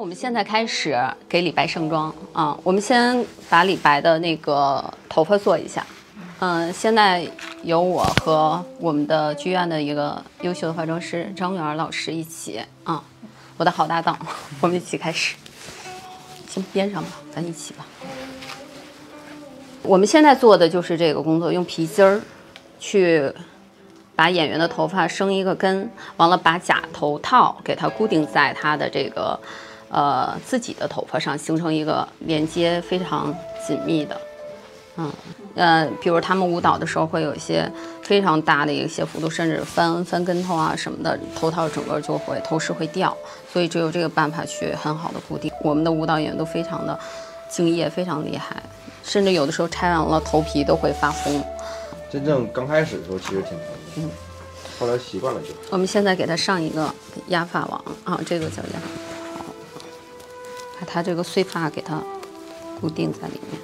我们现在开始给李白盛装啊！我们先把李白的那个头发做一下。嗯，现在由我和我们的剧院的一个优秀的化妆师张媛老师一起啊，我的好搭档，我们一起开始。先编上吧，咱一起吧。我们现在做的就是这个工作，用皮筋儿去把演员的头发生一个根，完了把假头套给它固定在他的这个呃自己的头发上，形成一个连接非常紧密的。嗯，呃，比如他们舞蹈的时候会有一些非常大的一些幅度，甚至翻翻跟头啊什么的，头套整个就会头饰会掉，所以只有这个办法去很好的固定。我们的舞蹈演员都非常的敬业，非常厉害，甚至有的时候拆完了头皮都会发红。真正刚开始的时候其实挺疼的，嗯，后来习惯了就。我们现在给他上一个压发网啊，这个叫压，好，把它这个碎发给它固定在里面。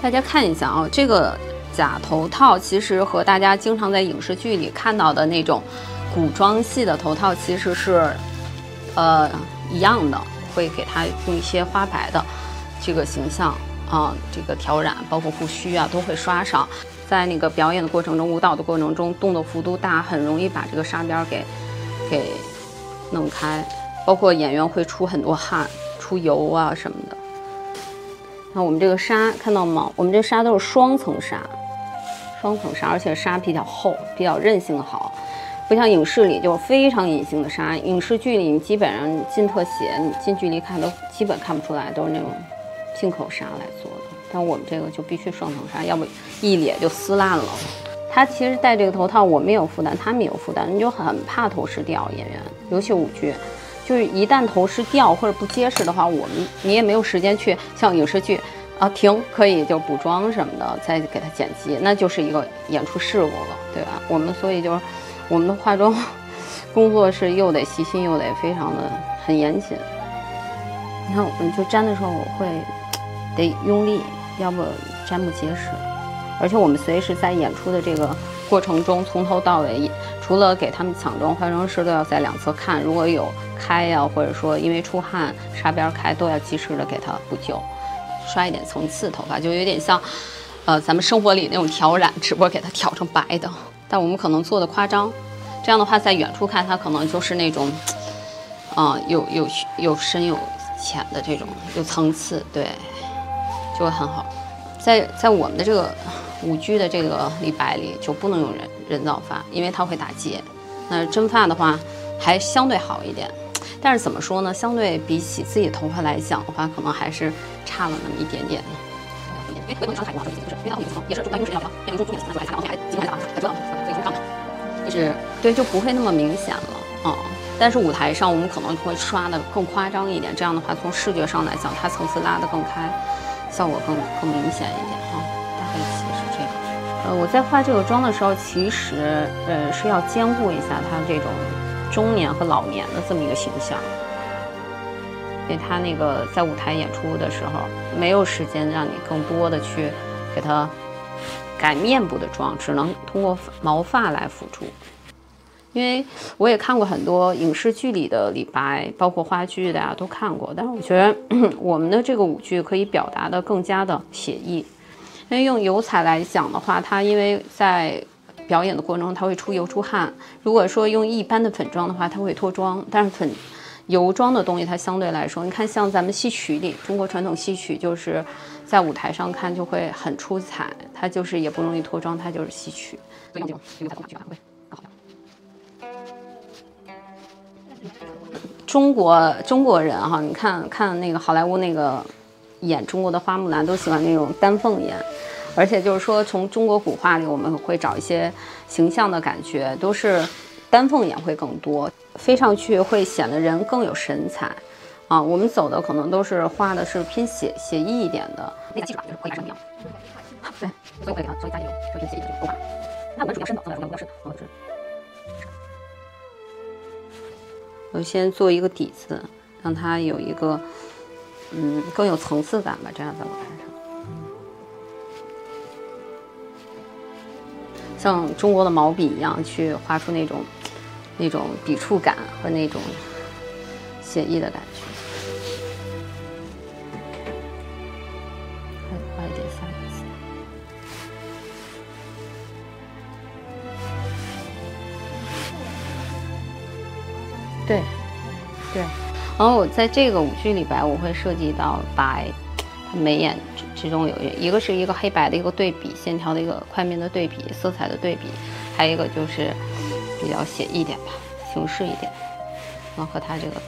大家看一下啊，这个假头套其实和大家经常在影视剧里看到的那种古装戏的头套其实是呃一样的，会给它用一些花白的这个形象啊，这个挑染，包括护须啊，都会刷上。在那个表演的过程中，舞蹈的过程中，动作幅度大，很容易把这个纱边给给弄开，包括演员会出很多汗、出油啊什么的。那我们这个纱看到吗？我们这纱都是双层纱，双层纱，而且纱比较厚，比较韧性好，不像影视里就是非常隐形的纱。影视剧里你基本上近特写，你近距离看都基本看不出来，都是那种进口纱来做的。但我们这个就必须双层纱，要不一咧就撕烂了。他其实戴这个头套，我没有负担，他们也有负担，你就很怕头饰掉。演员，尤其舞剧，就是一旦头饰掉或者不结实的话，我们你也没有时间去像影视剧啊停可以就补妆什么的，再给他剪辑，那就是一个演出事故了，对吧？我们所以就是我们的化妆工作是又得细心又得非常的很严谨。你看，我们就粘的时候我会得用力。要不粘不结实，而且我们随时在演出的这个过程中，从头到尾，除了给他们抢妆，化妆师都要在两侧看，如果有开呀，或者说因为出汗沙边开，都要及时的给他补救，刷一点层次头发，就有点像，呃，咱们生活里那种挑染，只不过给它挑成白的，但我们可能做的夸张，这样的话在远处看，它可能就是那种，啊，有有有深有浅的这种有层次，对。就会很好，在在我们的这个舞剧的这个李白里就不能用人人造发，因为它会打结。那真发的话还相对好一点，但是怎么说呢？相对比起自己头发来讲的话，可能还是差了那么一点点。就是，对，就不会那么明显了啊。但是舞台上我们可能会刷的更夸张一点，这样的话从视觉上来讲，它层次拉得更开。效果更更明显一点哈，大概其实是这样。呃，我在化这个妆的时候，其实呃是要兼顾一下他这种中年和老年的这么一个形象，因为他那个在舞台演出的时候，没有时间让你更多的去给他改面部的妆，只能通过毛发来辅助。因为我也看过很多影视剧里的李白，包括话剧的呀，都看过。但是我觉得 我们的这个舞剧可以表达的更加的写意。因为用油彩来讲的话，它因为在表演的过程中它会出油出汗。如果说用一般的粉妆的话，它会脱妆。但是粉油妆的东西，它相对来说，你看像咱们戏曲里，中国传统戏曲就是在舞台上看就会很出彩，它就是也不容易脱妆，它就是戏曲。中国中国人哈，你看看那个好莱坞那个演中国的花木兰，都喜欢那种丹凤眼，而且就是说从中国古画里，我们会找一些形象的感觉，都是丹凤眼会更多，飞上去会显得人更有神采啊。我们走的可能都是画的是偏写写意一点的。那个基础就是会压身一样，对，所以我会给它稍微加油，稍微偏写意的这个勾画。那我们主要是的，相对来说比较深的，好是。我先做一个底子，让它有一个嗯更有层次感吧，这样在我身上。像中国的毛笔一样，去画出那种那种笔触感和那种写意的感觉。对，对。然后我在这个舞剧里边，我会涉及到白、眉眼之中有一个是一个黑白的一个对比，线条的一个块面的对比，色彩的对比，还有一个就是比较写意一点吧，形式一点，然后和他这个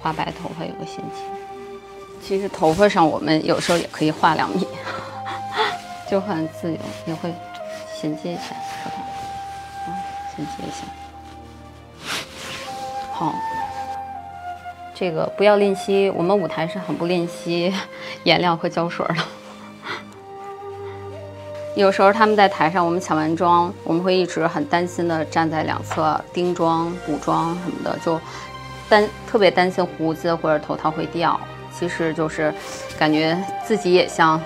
花白头发有个衔接。其实头发上我们有时候也可以画两米，就很自由，也会衔接一下和它，嗯，衔接一下。好，这个不要吝惜，我们舞台是很不吝惜 颜料和胶水的。有时候他们在台上，我们抢完妆，我们会一直很担心的站在两侧盯妆、补妆什么的，就担特别担心胡子或者头套会掉。其实就是感觉自己也像，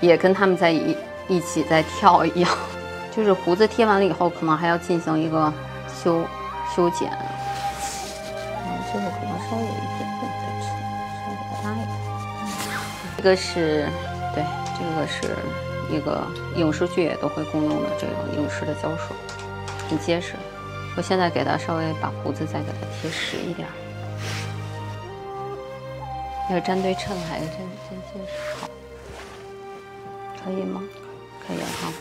也跟他们在一一起在跳一样。就是胡子贴完了以后，可能还要进行一个修修剪。这个可能稍微有一点点对称，稍微给它拉一点。这个是，对，这个是一个影视剧也都会共用的这种影视的胶水，很结实。我现在给它稍微把胡子再给它贴实一点。要粘对称，还是粘粘结实？好，可以吗？可以哈。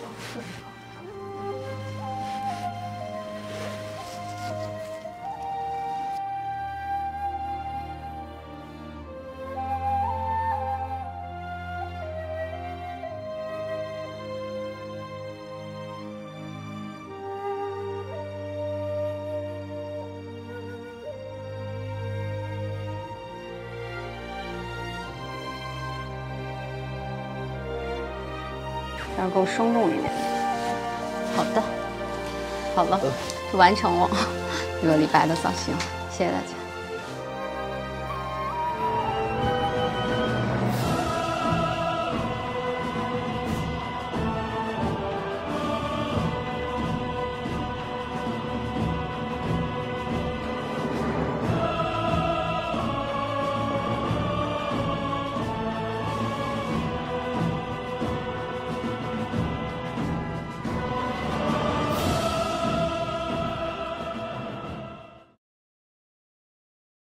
这样更生动一点。好的，好了，就完成了一 个李白的造型，谢谢大家。